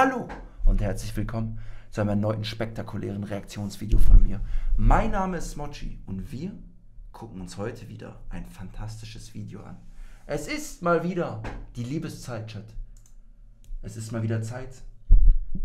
Hallo und herzlich willkommen zu einem erneuten spektakulären Reaktionsvideo von mir. Mein Name ist Mochi und wir gucken uns heute wieder ein fantastisches Video an. Es ist mal wieder die Liebeszeit, Chat. Es ist mal wieder Zeit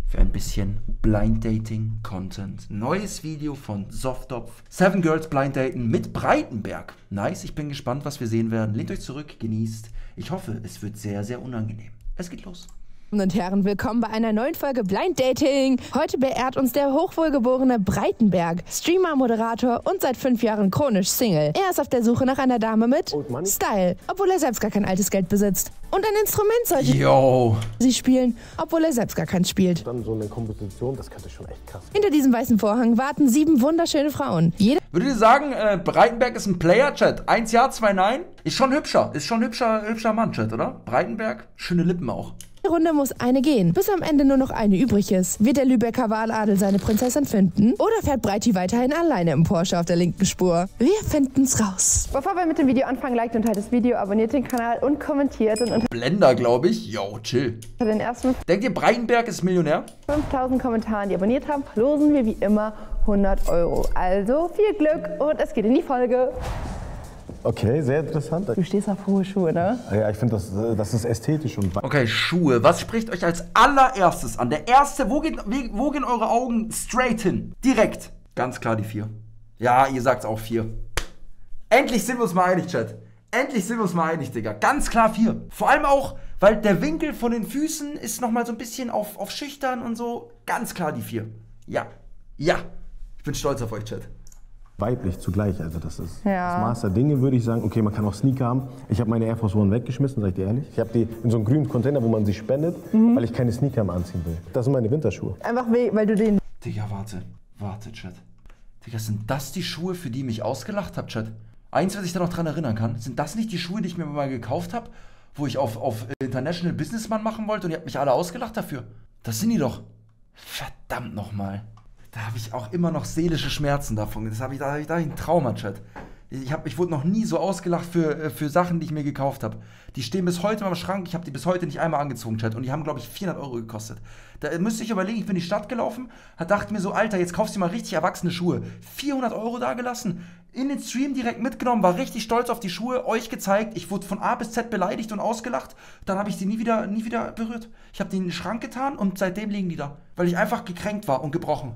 für ein bisschen Blind Dating Content. Neues Video von Softopf. Seven Girls Blind Daten mit Breitenberg. Nice, ich bin gespannt, was wir sehen werden. Lehnt euch zurück, genießt. Ich hoffe, es wird sehr, sehr unangenehm. Es geht los. Damen und Herren, willkommen bei einer neuen Folge Blind Dating. Heute beehrt uns der hochwohlgeborene Breitenberg, Streamer, Moderator und seit fünf Jahren chronisch Single. Er ist auf der Suche nach einer Dame mit Style, obwohl er selbst gar kein altes Geld besitzt. Und ein Instrument sollte Yo. sie spielen, obwohl er selbst gar keins spielt. Dann so eine Komposition, das könnte schon echt krass. Hinter diesem weißen Vorhang warten sieben wunderschöne Frauen. Jede Würdet ihr sagen, äh, Breitenberg ist ein Player-Chat? Eins Ja, zwei Nein? Ist schon hübscher. Ist schon hübscher, hübscher Mann-Chat, oder? Breitenberg, schöne Lippen auch. Runde muss eine gehen, bis am Ende nur noch eine übrig ist. Wird der Lübecker Waladel seine Prinzessin finden? Oder fährt Breiti weiterhin alleine im Porsche auf der linken Spur? Wir finden's raus. Bevor wir mit dem Video anfangen, liked und teilt das Video, abonniert den Kanal und kommentiert. Und unter Blender, glaube ich. Yo, chill. den ersten Denkt ihr, Breitenberg ist Millionär? 5000 Kommentaren, die abonniert haben, verlosen wir wie immer 100 Euro. Also viel Glück und es geht in die Folge. Okay, sehr interessant. Du stehst auf hohe Schuhe, ne? Ja, ich finde, das, äh, das ist ästhetisch und Okay, Schuhe. Was spricht euch als allererstes an? Der erste, wo, geht, wo gehen eure Augen straight hin? Direkt. Ganz klar die vier. Ja, ihr sagt's auch vier. Endlich sind wir uns mal einig, Chat. Endlich sind wir uns mal einig, Digga. Ganz klar vier. Vor allem auch, weil der Winkel von den Füßen ist nochmal so ein bisschen auf, auf schüchtern und so. Ganz klar die vier. Ja. Ja. Ich bin stolz auf euch, Chat. Weiblich zugleich. Also das ist Ja. das Maß der Dinge, würde ich sagen. Okay, man kann auch Sneaker haben. Ich habe meine Air Force One weggeschmissen, sag ich dir ehrlich. Ich habe die in so einem grünen Container, wo man sie spendet, weil ich keine Sneaker mehr anziehen will. Das sind meine Winterschuhe. Einfach we- weil du den Digga, warte. Warte, Chat. Digga, sind das die Schuhe, für die mich ausgelacht habt, Chat? Eins, was ich da noch dran erinnern kann, sind das nicht die Schuhe, die ich mir mal gekauft habe, wo ich auf, auf International Businessman machen wollte und ihr habt mich alle ausgelacht dafür? Das sind die doch. Verdammt nochmal. Da habe ich auch immer noch seelische Schmerzen davon. Das habe ich, da habe ich, da hab ich ein Trauma, Chat. Ich, hab, ich wurde noch nie so ausgelacht für, äh, für Sachen, die ich mir gekauft habe. Die stehen bis heute im Schrank. Ich habe die bis heute nicht einmal angezogen, Chat. Und die haben, glaube ich, 400 Euro gekostet. Da müsste ich überlegen, ich bin in die Stadt gelaufen, dachte mir so, Alter, jetzt kaufst du mal richtig erwachsene Schuhe. 400 Euro da gelassen. In den Stream direkt mitgenommen, war richtig stolz auf die Schuhe, euch gezeigt. Ich wurde von A bis Z beleidigt und ausgelacht. Dann habe ich sie nie wieder, nie wieder berührt. Ich habe die in den Schrank getan und seitdem liegen die da. Weil ich einfach gekränkt war und gebrochen.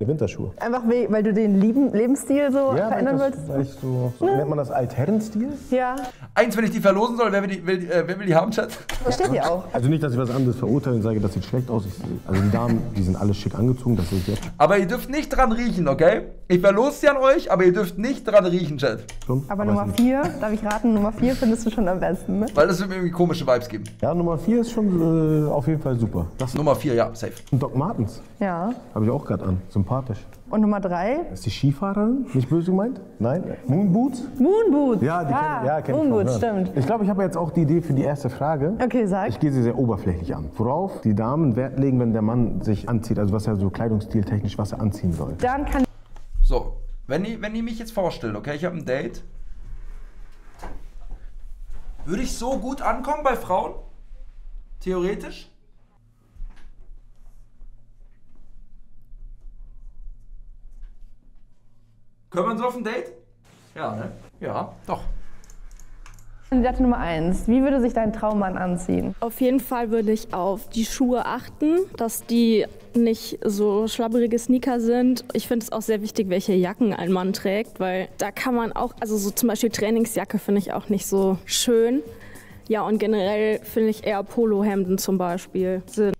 Die Winterschuhe. einfach we- weil du den lieben Lebensstil so Ja, verändern das, wolltest. weil ich so, so nennt man das Altherrenstil? Ja, Eins, wenn ich die verlosen soll, wer will die, will, äh, wer will die haben, Chat? das steht hier auch. Also nicht, dass ich was anderes verurteile und sage, das sieht schlecht aus. Ich, also die Damen, die sind alle schick angezogen, das sehe ich jetzt Aber ihr dürft nicht dran riechen, okay? Ich verlose sie an euch, aber ihr dürft nicht dran riechen, Chat. schon. Aber es Nummer sind- 4, darf ich raten, Nummer 4 findest du schon am besten, ne? Weil das wird mir irgendwie komische Vibes geben. Ja, Nummer 4 ist schon äh, auf jeden Fall super. Das Nummer 4, ja, safe. sind Doc Martens. Ja. Habe ich auch gerade an. Sympathisch. Und Nummer 3? Ist die Skifahrerin? Nicht böse gemeint? Nein? Moonboots? Moonboots. Ja, die ah, kenn, ja, kenn ich Moonboots, stimmt. Ich glaube, ich habe jetzt auch die Idee für die erste Frage. Okay, sag. Ich gehe sie sehr oberflächlich an. Worauf die Damen Wert legen, wenn der Mann sich anzieht, also was er so kleidungsstiltechnisch, was er anziehen soll. Dann kann So, wenn ihr, wenn ihr mich jetzt vorstellt, okay, ich habe ein Date. Würde ich so gut ankommen bei Frauen? Theoretisch? Können wir so auf ein Date? Ja, ne? Ja, doch. Kandidatin Nummer 1. Wie würde sich dein Traummann anziehen? Auf jeden Fall würde ich auf die Schuhe achten, dass die nicht so schlabberige Sneaker sind. Ich finde es auch sehr wichtig, welche Jacken ein Mann trägt, weil da kann man auch, also so zum Beispiel Trainingsjacke finde ich auch nicht so schön. Ja, und generell finde ich eher Polohemden zum Beispiel sind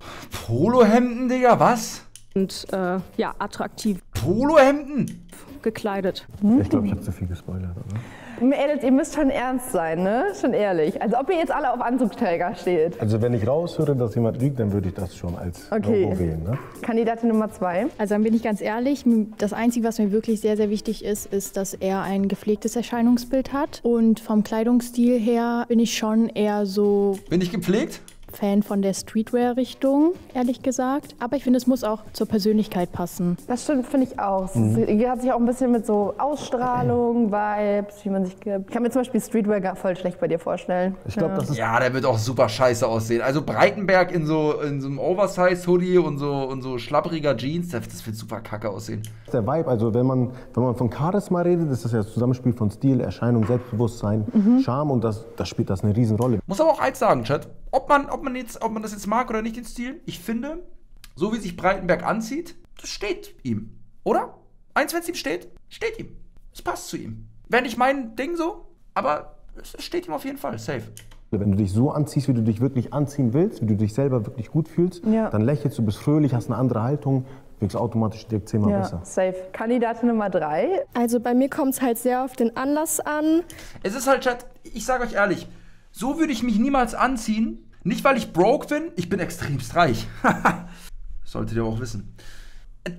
Polohemden, Digga, was? äh, ja attraktiv Polohemden? Gekleidet. Ich glaube, ich habe zu viel gespoilert, oder? Mädels, ihr müsst schon ernst sein, ne? Schon ehrlich. Also ob ihr jetzt alle auf Anzugträger steht. Also wenn ich raushöre, dass jemand lügt, dann würde ich das schon als Okay. No-Go wählen. Ne? Kandidatin Nummer 2. Also dann bin ich ganz ehrlich, das Einzige, was mir wirklich sehr, sehr wichtig ist, ist, dass er ein gepflegtes Erscheinungsbild hat. Und vom Kleidungsstil her bin ich schon eher so Bin ich gepflegt? Fan von der Streetwear-Richtung, ehrlich gesagt. Aber ich finde, es muss auch zur Persönlichkeit passen. Das stimmt, finde ich auch. Mhm. Es hat sich auch ein bisschen mit so Ausstrahlung, Vibes, wie man sich gibt. Ich kann mir zum Beispiel Streetwear gar voll schlecht bei dir vorstellen. Ich glaube, das ist Ja, der wird auch super scheiße aussehen. Also Breitenberg in so, in so einem Oversize-Hoodie und so, und so schlappriger Jeans, das, das wird super kacke aussehen. der Vibe. Also wenn man, wenn man von Charisma redet, ist das ja das Zusammenspiel von Stil, Erscheinung, Selbstbewusstsein, Charme und das, das spielt das eine Riesenrolle. Muss aber auch eins sagen, Chat. Ob man, ob, man jetzt, ob man das jetzt mag oder nicht, den Stil, ich finde, so wie sich Breitenberg anzieht, das steht ihm. Oder? Eins, wenn es ihm steht, steht ihm. Es passt zu ihm. Wäre nicht mein Ding so, aber es steht ihm auf jeden Fall. Safe. Wenn du dich so anziehst, wie du dich wirklich anziehen willst, wie du dich selber wirklich gut fühlst, Ja. dann lächelst du, bist fröhlich, hast eine andere Haltung, wirkst automatisch direkt zehnmal Ja, besser. safe. Kandidatin Nummer drei. Also bei mir kommt es halt sehr auf den Anlass an. Es ist halt, ich sage euch ehrlich, so würde ich mich niemals anziehen. Nicht, weil ich broke bin, ich bin extremst reich. Solltet ihr auch wissen.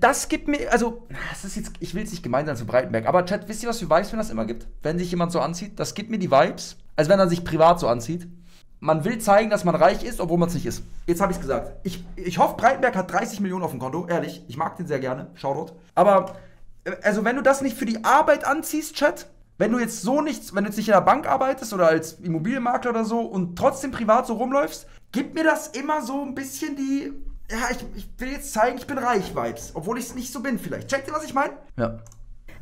Das gibt mir, also, das ist jetzt, ich will es nicht gemein sein zu Breitenberg, aber Chat, wisst ihr, was für Vibes mir das immer gibt? Wenn sich jemand so anzieht, das gibt mir die Vibes, als wenn er sich privat so anzieht. Man will zeigen, dass man reich ist, obwohl man es nicht ist. Jetzt habe ich es gesagt. Ich, ich hoffe, Breitenberg hat 30 Millionen auf dem Konto, ehrlich. Ich mag den sehr gerne. Shoutout. Aber, äh, also, wenn du das nicht für die Arbeit anziehst, Chat, wenn du jetzt so nichts, wenn du jetzt nicht in der Bank arbeitest oder als Immobilienmakler oder so und trotzdem privat so rumläufst, gibt mir das immer so ein bisschen die, ja, ich, ich will jetzt zeigen, ich bin reich Vibes, obwohl ich es nicht so bin vielleicht. Checkt ihr, was ich meine? Ja.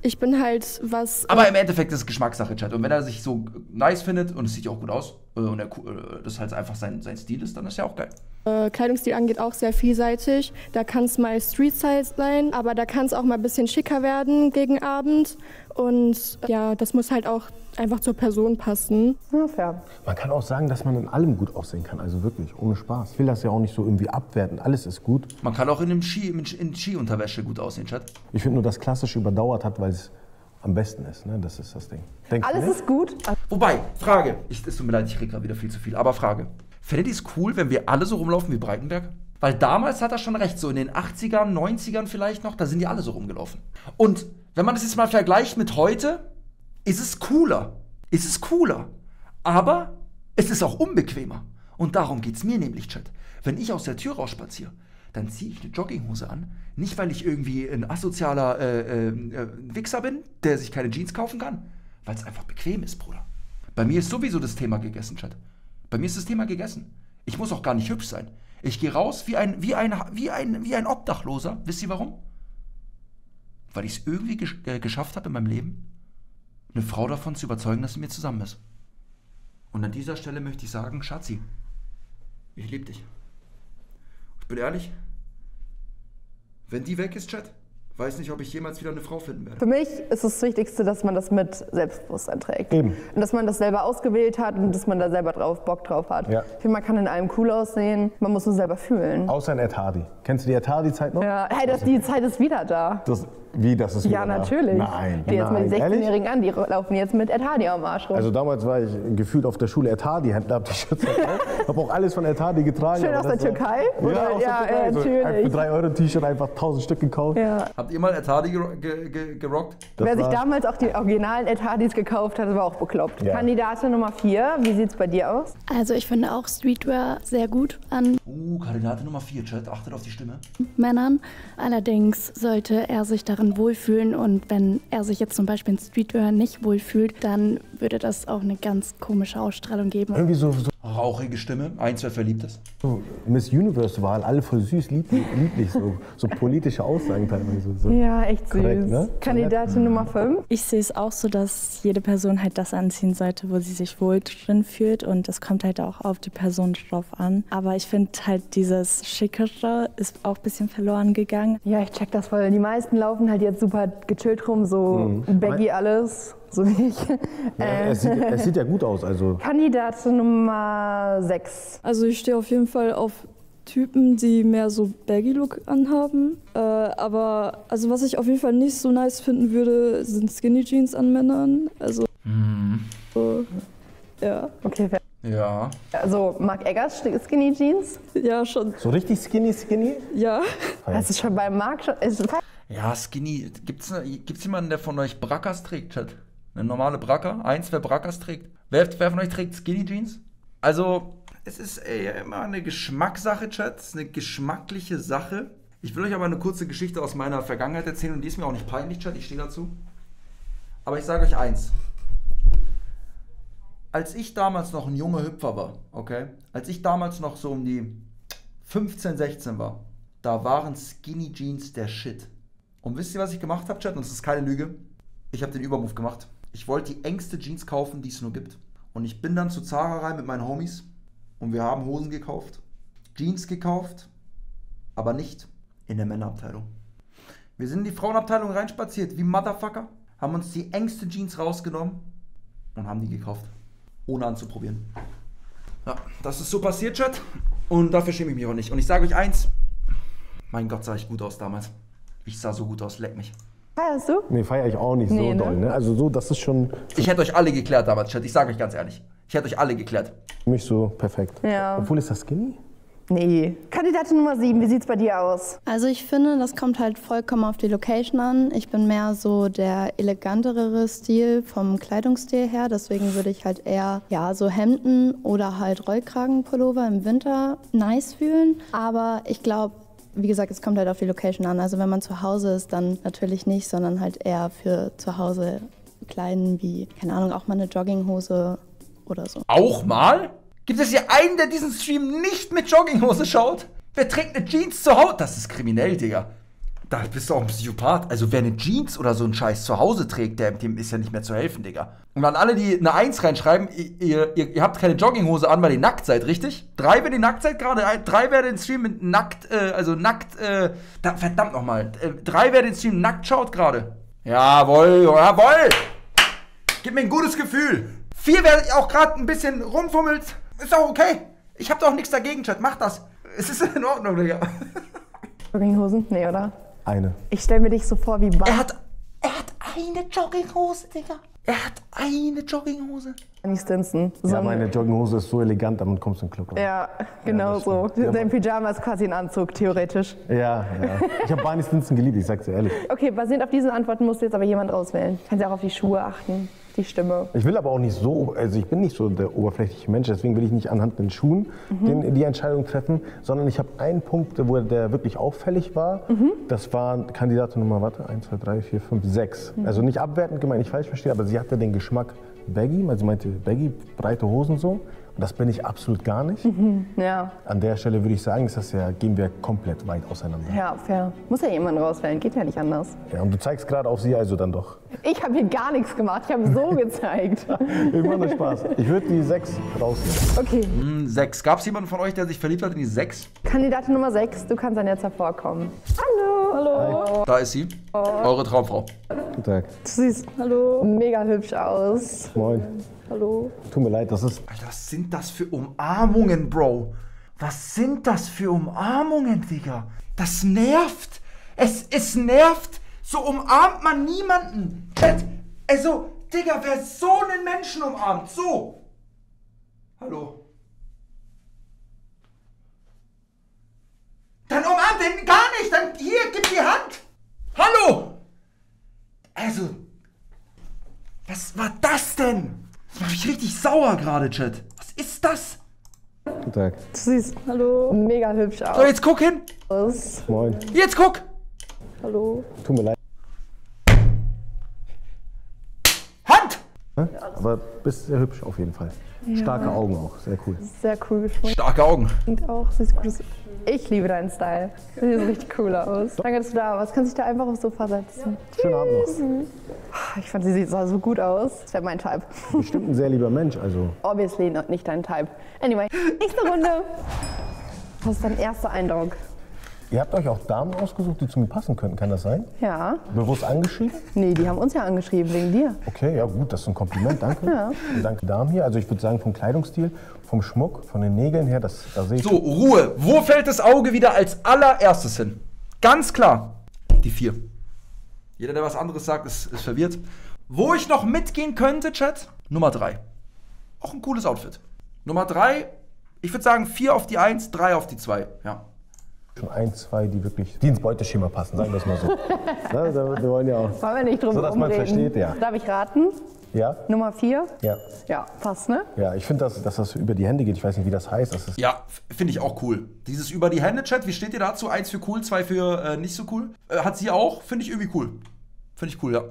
Ich bin halt was. Aber im Endeffekt ist es Geschmackssache, Chat. Und wenn er sich so nice findet und es sieht ja auch gut aus äh, und er, äh, das halt einfach sein, sein Stil ist, dann ist ja auch geil. äh, Kleidungsstil angeht, auch sehr vielseitig. Da kann es mal Street-Style sein, aber da kann es auch mal ein bisschen schicker werden gegen Abend. Und ja, das muss halt auch einfach zur Person passen. Ja, fair. Man kann auch sagen, dass man in allem gut aussehen kann, also wirklich, ohne Spaß. Ich will das ja auch nicht so irgendwie abwerten, alles ist gut. Man kann auch in, einem Ski, in, in Ski-Unterwäsche gut aussehen, Chat. Ich finde nur, dass Klassische überdauert hat, weil es am besten ist, ne? das ist das Ding. Denkst du Alles ist gut. Wobei, Frage. Ich, es tut mir leid, ich krieg gerade wieder viel zu viel. Aber Frage. Findet ihr es cool, wenn wir alle so rumlaufen wie Breitenberg? Weil damals hat er schon recht, so in den 80ern, 90ern vielleicht noch, da sind die alle so rumgelaufen. Und wenn man das jetzt mal vergleicht mit heute, ist es cooler. Ist es cooler. Aber es ist auch unbequemer. Und darum geht es mir nämlich, Chat. Wenn ich aus der Tür rausspaziere, dann ziehe ich eine Jogginghose an. Nicht, weil ich irgendwie ein asozialer äh, äh, äh, Wichser bin, der sich keine Jeans kaufen kann, weil es einfach bequem ist, Bruder. Bei mir ist sowieso das Thema gegessen, Chat. Bei mir ist das Thema gegessen. Ich muss auch gar nicht hübsch sein. Ich gehe raus wie ein, wie, ein, wie, ein, wie ein Obdachloser. Wisst ihr warum? Weil ich es irgendwie gesch äh, geschafft habe in meinem Leben, eine Frau davon zu überzeugen, dass sie mit mir zusammen ist. Und an dieser Stelle möchte ich sagen, Schatzi, ich liebe dich. Ich bin ehrlich, wenn die weg ist, Chat, weiß nicht, ob ich jemals wieder eine Frau finden werde. Für mich ist das Wichtigste, dass man das mit Selbstbewusstsein trägt. Eben. Und dass man das selber ausgewählt hat und dass man da selber drauf Bock drauf hat. Ja. Ich finde, man kann in allem cool aussehen, man muss es selber fühlen. Außer in Ed Hardy. Kennst du die Ed Hardy-Zeit noch? Ja, hey, das, die Zeit ist wieder da. Das, wie, das ist Ja, wieder da? natürlich. Nein, Die jetzt nein. mit Ehrlich? 16-Jährigen an, die laufen jetzt mit Hardy am Arsch rum. Also damals war ich gefühlt auf der Schule Hardy, hab T-Shirts verkauft, hab auch alles von Hardy getragen. Schön aber aus der das war- Türkei? Oder? Ja, aus Ja, der Türkei. äh, So, natürlich. Für 3 Euro T-Shirt einfach 1000 Stück gekauft. ja. Habt ihr mal gero- ge ge gerockt? Das Wer sich war- damals auch die originalen Ed Hardys gekauft hat, war auch bekloppt. Ja. Kandidatin Nummer 4, wie sieht's bei dir aus? Also ich finde auch Streetwear sehr gut an Uh, Kandidatin Nummer 4, Chat, achtet auf die Stimme. Männern. Allerdings sollte er sich darin wohlfühlen und wenn er sich jetzt zum Beispiel in Streetwear nicht wohlfühlt, dann würde das auch eine ganz komische Ausstrahlung geben. Irgendwie so, so, Rauchige Stimme, eins, wer verliebt ist. so Miss Universe-Wahl, alle voll süß, lieb, lieblich, so, so politische Aussagen teilweise. So. Ja, echt süß. Korrekt, ne? Kandidatin Nummer 5. Ich sehe es auch so, dass jede Person halt das anziehen sollte, wo sie sich wohl drin fühlt. Und das kommt halt auch auf die Person drauf an. Aber ich finde halt dieses Schickere ist auch ein bisschen verloren gegangen. Ja, ich check das voll. Die meisten laufen halt jetzt super gechillt rum, so baggy alles, so wie ich. Ja, Äh, es, sieht, es sieht ja gut aus, also Kandidatin Nummer 6. Also ich stehe auf jeden Fall auf Typen, die mehr so Baggy-Look anhaben. Äh, aber also was ich auf jeden Fall nicht so nice finden würde, sind Skinny Jeans an Männern. Also so, ja, Okay, fair. Ja. Also Mark Eggers Skinny Jeans. ja schon, so richtig skinny, skinny. ja. Das ist schon bei Mark schon. Ist, Ja, Skinny. Gibt's, ne- gibt's jemanden, der von euch Brackers trägt, Chat? Eine normale Bracker? Eins, wer Brackers trägt? Wer, wer von euch trägt Skinny Jeans? Also, Es ist ey, immer eine Geschmackssache, Chat. Es ist eine geschmackliche Sache. Ich will euch aber eine kurze Geschichte aus meiner Vergangenheit erzählen und die ist mir auch nicht peinlich, Chat. Ich stehe dazu. Aber ich sage euch eins. Als ich damals noch ein junger Hüpfer war, okay? Als ich damals noch so um die 15, 16 war, da waren Skinny Jeans der Shit. Und wisst ihr, was ich gemacht habe, Chat? Und das ist keine Lüge. Ich habe den Übermove gemacht. Ich wollte die engste Jeans kaufen, die es nur gibt. Und ich bin dann zu Zara rein mit meinen Homies und wir haben Hosen gekauft, Jeans gekauft, aber nicht in der Männerabteilung. Wir sind in die Frauenabteilung reinspaziert, wie Motherfucker, haben uns die engste Jeans rausgenommen und haben die gekauft, ohne anzuprobieren. Ja, das ist so passiert, Chat. Und dafür schäme ich mich auch nicht. Und ich sage euch eins, mein Gott, sah ich gut aus damals. Ich sah so gut aus, leck mich. Feierst du? Nee, feiere ich auch nicht Nee, so ne? doll. Ne? Also so, das ist schon Ich hätte euch alle geklärt damals, Chat. Ich sage euch ganz ehrlich. Ich hätte euch alle geklärt. für mich so perfekt. Ja. Obwohl, ist das skinny? Nee. Kandidatin Nummer 7, wie sieht's bei dir aus? Also ich finde, das kommt halt vollkommen auf die Location an. Ich bin mehr so der elegantere Stil vom Kleidungsstil her. Deswegen würde ich halt eher ja so Hemden oder halt Rollkragenpullover im Winter nice fühlen. Aber ich glaube, wie gesagt, es kommt halt auf die Location an. Also wenn man zu Hause ist, dann natürlich nicht, sondern halt eher für zu Hause kleiden wie, keine Ahnung, auch mal eine Jogginghose oder so. Auch mal? Gibt es hier einen, der diesen Stream nicht mit Jogginghose schaut? Wer trägt eine Jeans zu Hause? Das ist kriminell, Digga. Da bist du auch ein Psychopath. Also wer eine Jeans oder so einen Scheiß zu Hause trägt, der, dem ist ja nicht mehr zu helfen, Digga. Und an alle, die eine Eins reinschreiben, ihr, ihr, ihr habt keine Jogginghose an, weil ihr nackt seid, richtig? Drei, wenn ihr nackt seid gerade. Drei, wer den Stream mit nackt, äh, also nackt, äh, da, verdammt nochmal. Äh, drei, wer den Stream nackt schaut gerade. Jawohl, jawohl. Gib mir ein gutes Gefühl. Vier ihr auch gerade ein bisschen rumfummelt. Ist auch okay. Ich hab doch nichts dagegen, Chat. Mach das. Es ist in Ordnung, Digga. Jogginghosen? Nee, oder? Eine. Ich stelle mir dich so vor wie Er hat, er hat eine Jogginghose, Digga. Er hat eine Jogginghose. Barney Stinson. So Ja, ein- meine Jogginghose ist so elegant, damit kommst du in den Club rein. ja genau das so. stimmt. Ja, Dein Pyjama ist quasi ein Anzug, theoretisch. Ja, ja. Ich habe Barney Stinson geliebt, ich sag's dir ehrlich. Okay, basierend auf diesen Antworten musst du jetzt aber jemand auswählen. Kannst ja auch auf die Schuhe achten, die Stimme. Ich will aber auch nicht so, also ich bin nicht so der oberflächliche Mensch, deswegen will ich nicht anhand den Schuhen den, die Entscheidung treffen, sondern ich habe einen Punkt, wo der wirklich auffällig war. Das war Kandidatin Nummer, warte, 1, 2, 3, 4, 5, 6. Also nicht abwertend gemeint, nicht falsch verstehe, aber sie hatte den Geschmack Baggy, also sie meinte Baggy, breite Hosen so. Und das bin ich absolut gar nicht. Ja, An der Stelle würde ich sagen, ist das ja, gehen wir komplett weit auseinander. ja, fair. Muss ja jemand rauswählen, geht ja nicht anders. Ja, und du zeigst gerade auf sie also dann doch. Ich habe hier gar nichts gemacht, ich habe so gezeigt. Ich mache nur Spaß. Ich würde die 6 rausnehmen. Okay, Hm, Sechs. Gab es jemanden von euch, der sich verliebt hat in die Sechs? Kandidatin Nummer 6, du kannst dann jetzt hervorkommen. Hallo. Hallo. Da ist sie. Eure Traumfrau. Guten Tag. Du siehst Hallo. mega hübsch aus. Moin. Hallo. Tut mir leid, das ist Alter, was sind das für Umarmungen, Bro? Was sind das für Umarmungen, Digga? Das nervt. Es, es nervt. So umarmt man niemanden. Also, Digga, wer so einen Menschen umarmt, so. Hallo. Dann umarmt den gar nicht. Dann hier, gib die Hand. Hallo. Also, was war das denn? Das macht mich richtig sauer gerade, Chat. Was ist das? Guten Tag. Du siehst Hallo. mega hübsch So, aus. jetzt guck hin. Moin. Jetzt guck. Hallo. Tut mir leid. Hand. Ne? Aber bist sehr hübsch auf jeden Fall. Starke Augen auch, sehr cool. Sehr cool geschminkt Starke Augen. auch. Siehst gut aus. Ich liebe deinen Style. Sieht richtig cool aus. Danke, dass du da warst. Kannst dich da einfach aufs Sofa setzen. Schönen Abend noch. Ich fand, sie sieht sah so gut aus. Das wäre mein Type. Bestimmt ein sehr lieber Mensch, also. Obviously not- nicht dein Type. Anyway, nächste Runde. Was ist dein erster Eindruck? Ihr habt euch auch Damen ausgesucht, die zu mir passen könnten, kann das sein? Ja. Bewusst angeschrieben? Nee, die haben uns ja angeschrieben wegen dir. Okay, ja gut, das ist ein Kompliment, danke. Ja. Und danke Damen hier. Also ich würde sagen vom Kleidungsstil, vom Schmuck, von den Nägeln her, das, da sehe ich. So, Ruhe. Wo fällt das Auge wieder als allererstes hin? Ganz klar. Die vier. Jeder, der was anderes sagt, ist, ist verwirrt. Wo ich noch mitgehen könnte, Chat, Nummer drei. Auch ein cooles Outfit. Nummer drei, ich würde sagen vier auf die eins, drei auf die zwei. Ja. Schon ein, zwei, die wirklich, die ins Beuteschema passen, sagen wir es mal so. Na, da, wir wollen ja auch. Wollen wir nicht drum So, dass man versteht, ja. Darf ich raten? Ja? Nummer vier? Ja. Ja, passt, ne? Ja, ich finde, dass, dass das über die Hände geht. Ich weiß nicht, wie das heißt. Das ist Ja, finde ich auch cool. Dieses über die Hände Chat, wie steht ihr dazu? Eins für cool, zwei für äh, nicht so cool. Äh, hat sie auch, finde ich irgendwie cool. Finde ich cool, ja.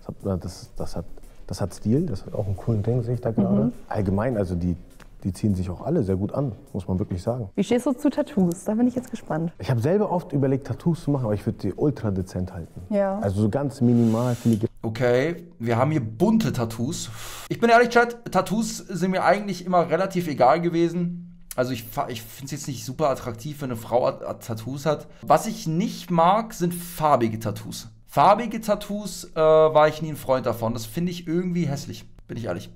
Das hat, das, das, hat, das hat Stil, das hat auch einen coolen Ding, sehe ich da gerade. Allgemein, also die, die ziehen sich auch alle sehr gut an, muss man wirklich sagen. Wie stehst du zu Tattoos? Da bin ich jetzt gespannt. Ich habe selber oft überlegt, Tattoos zu machen, aber ich würde die ultra dezent halten. Ja. Also so ganz minimal, viele Okay, wir haben hier bunte Tattoos. Ich bin ehrlich, Chat, Tattoos sind mir eigentlich immer relativ egal gewesen. Also ich, ich finde es jetzt nicht super attraktiv, wenn eine Frau Tattoos hat. Was ich nicht mag, sind farbige Tattoos. Farbige Tattoos äh, war ich nie ein Freund davon. Das finde ich irgendwie hässlich, bin ich ehrlich.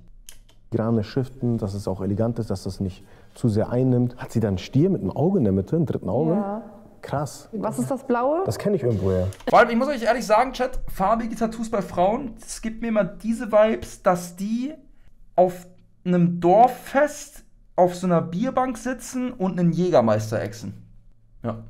Filigrane Schriften, dass es auch elegant ist, dass das nicht zu sehr einnimmt. Hat sie dann einen Stier mit einem Auge in der Mitte, einem dritten Auge? Ja. Krass. Was ist das Blaue? Das kenne ich irgendwoher. Vor allem, ich muss euch ehrlich sagen, Chat, farbige Tattoos bei Frauen, es gibt mir immer diese Vibes, dass die auf einem Dorffest auf so einer Bierbank sitzen und einen Jägermeister exen. Ja,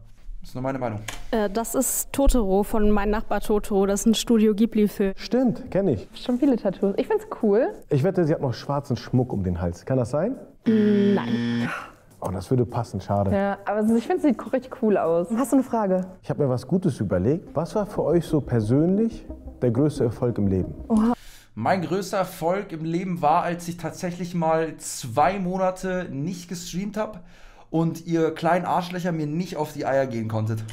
das ist nur meine Meinung. Äh, das ist Totoro von Mein Nachbar Totoro. Das ist ein Studio Ghibli-Film. Stimmt, kenne ich. Schon viele Tattoos. Ich find's cool. Ich wette, sie hat noch schwarzen Schmuck um den Hals. Kann das sein? Nein. Oh, das würde passen, schade. Ja, aber ich finde, es sieht richtig cool aus. Hast du eine Frage? Ich habe mir was Gutes überlegt. Was war für euch so persönlich der größte Erfolg im Leben? Mein größter Erfolg im Leben war, als ich tatsächlich mal zwei Monate nicht gestreamt habe und ihr kleinen Arschlöcher mir nicht auf die Eier gehen konntet.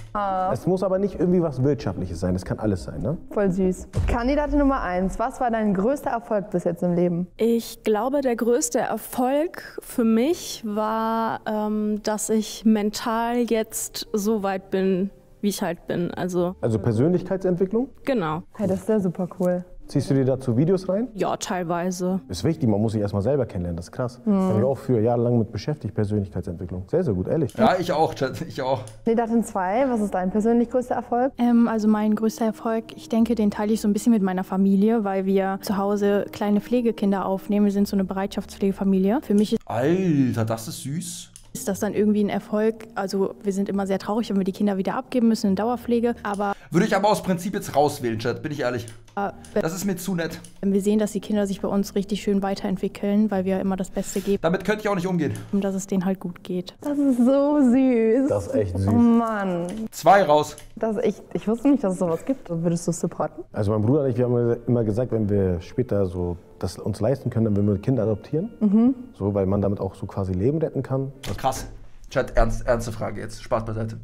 Es muss aber nicht irgendwie was Wirtschaftliches sein. Das kann alles sein, ne? Voll süß. Kandidatin Nummer eins. Was war dein größter Erfolg bis jetzt im Leben? Ich glaube, der größte Erfolg für mich war, ähm, dass ich mental jetzt so weit bin, wie ich halt bin. Also, Also Persönlichkeitsentwicklung. genau. Hey, das ist ja super cool. Ziehst du dir dazu Videos rein? Ja, teilweise. Ist wichtig, man muss sich erstmal selber kennenlernen. Das ist krass. Da habe ich auch für jahrelang mit beschäftigt, Persönlichkeitsentwicklung. Sehr, sehr gut, ehrlich. Ja, ich auch, Chat, ich auch. Kandidatin zwei. Was ist dein persönlich größter Erfolg? Ähm, also mein größter Erfolg, ich denke, den teile ich so ein bisschen mit meiner Familie, weil wir zu Hause kleine Pflegekinder aufnehmen. Wir sind so eine Bereitschaftspflegefamilie. Für mich Alter, das ist süß. ist das dann irgendwie ein Erfolg. Also wir sind immer sehr traurig, wenn wir die Kinder wieder abgeben müssen in Dauerpflege. Aber Würde ich aber aus Prinzip jetzt rauswählen, Chat, bin ich ehrlich. äh, Das ist mir zu nett. wenn wir sehen, dass die Kinder sich bei uns richtig schön weiterentwickeln, weil wir immer das Beste geben, Damit könnte ich auch nicht umgehen. dass es denen halt gut geht. Das ist so süß. Das ist echt süß. Oh Mann. Zwei raus. Das ich, ich wusste nicht, dass es sowas gibt. Würdest du es supporten? Also mein Bruder und ich, wir haben immer gesagt, wenn wir später so das uns leisten können, dann würden wir Kinder adoptieren. So, weil man damit auch so quasi Leben retten kann. Krass. Chat, ernst, ernste Frage jetzt. Spaß beiseite.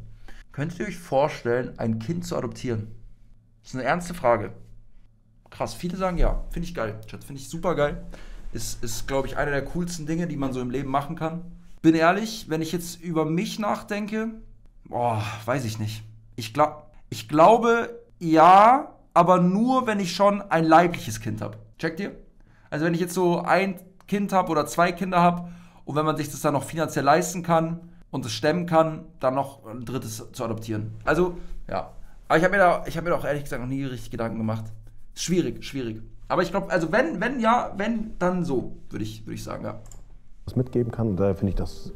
Könntet ihr euch vorstellen, ein Kind zu adoptieren? Das ist eine ernste Frage. Krass, viele sagen ja. Finde ich geil. Chat, finde ich super geil. Ist, ist glaube ich, einer der coolsten Dinge, die man so im Leben machen kann. Bin ehrlich, wenn ich jetzt über mich nachdenke, boah, weiß ich nicht. Ich, glaub, ich glaube, ja, aber nur, wenn ich schon ein leibliches Kind habe. Checkt ihr? Also wenn ich jetzt so ein Kind habe oder zwei Kinder habe und wenn man sich das dann noch finanziell leisten kann und es stemmen kann, dann noch ein drittes zu adoptieren. Also, ja. Aber ich habe mir, da, hab mir da auch ehrlich gesagt noch nie richtig Gedanken gemacht. Schwierig, schwierig. Aber ich glaube, also wenn, wenn ja, wenn, dann so, würde ich, würd ich sagen, ja. Was mitgeben kann. Und daher finde ich das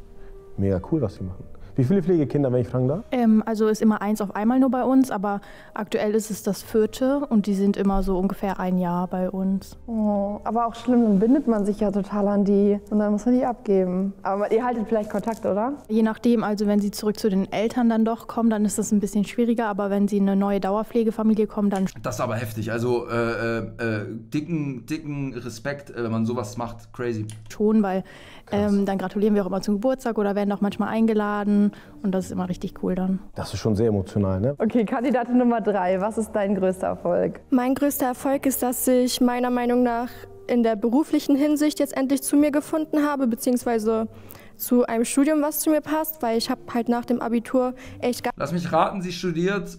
mega cool, was sie machen. Wie viele Pflegekinder, wenn ich fragen darf? Ähm, also ist immer eins auf einmal nur bei uns, aber aktuell ist es das vierte und die sind immer so ungefähr ein Jahr bei uns. Oh, aber auch schlimm, dann bindet man sich ja total an die und dann muss man die abgeben. Aber ihr haltet vielleicht Kontakt, oder? Je nachdem, also wenn sie zurück zu den Eltern dann doch kommen, dann ist das ein bisschen schwieriger, aber wenn sie in eine neue Dauerpflegefamilie kommen, dann Das ist aber heftig. Also, äh, äh, äh, dicken, dicken Respekt, äh, wenn man sowas macht. Crazy. schon, weil ähm, dann gratulieren wir auch immer zum Geburtstag oder werden auch manchmal eingeladen und das ist immer richtig cool dann. Das ist schon sehr emotional, ne? Okay, Kandidatin Nummer drei. Was ist dein größter Erfolg? Mein größter Erfolg ist, dass ich meiner Meinung nach in der beruflichen Hinsicht jetzt endlich zu mir gefunden habe, beziehungsweise zu einem Studium, was zu mir passt, weil ich habe halt nach dem Abitur echt gar Lass mich raten, sie studiert